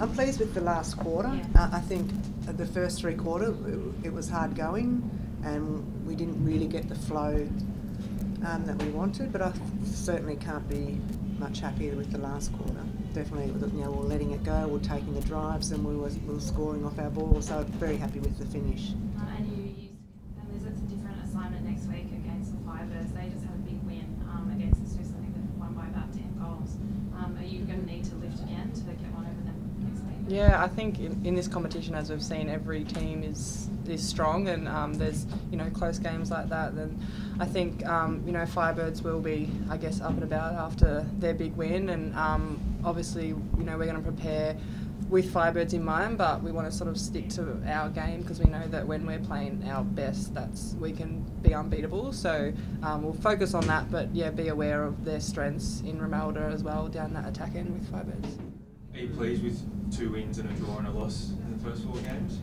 I'm pleased with the last quarter. Yeah. Uh, I think the first three quarter it, it was hard going, and we didn't really get the flow um, that we wanted. But I certainly can't be much happier with the last quarter. Definitely, you know, we're letting it go, we're taking the drives, and we were, we were scoring off our ball. So very happy with the finish. Um, and you used, and there's a different assignment next week against the Firebirds. They just had a big win um, against the Swifts. I think they won by about 10 goals. Um, are you going to need to lift again to get one over them next week? Yeah, I think in, in this competition, as we've seen, every team is is strong, and um, there's you know close games like that. Then I think um, you know Firebirds will be, I guess, up and about after their big win, and um, obviously you know we're going to prepare with Firebirds in mind, but we want to sort of stick to our game because we know that when we're playing our best, that's we can be unbeatable. So um, we'll focus on that, but yeah, be aware of their strengths in Romelda as well down that attack end with Firebirds. Are you pleased with two wins and a draw and a loss in the first four games?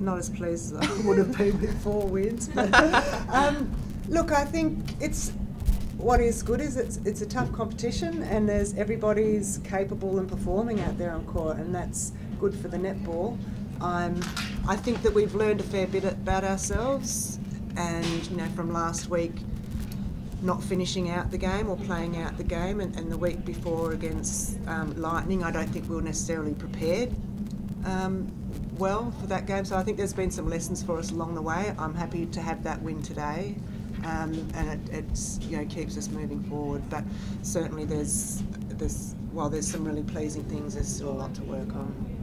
Not as pleased as I would have been with four wins. But um, look, I think it's what is good is it's it's a tough competition and there's everybody's capable and performing out there on court and that's good for the netball. Um, I think that we've learned a fair bit about ourselves and you know from last week not finishing out the game or playing out the game and, and the week before against um, Lightning I don't think we were necessarily prepared um, well for that game so I think there's been some lessons for us along the way. I'm happy to have that win today um, and it you know keeps us moving forward. But certainly there's there's while there's some really pleasing things, there's still a lot to work on.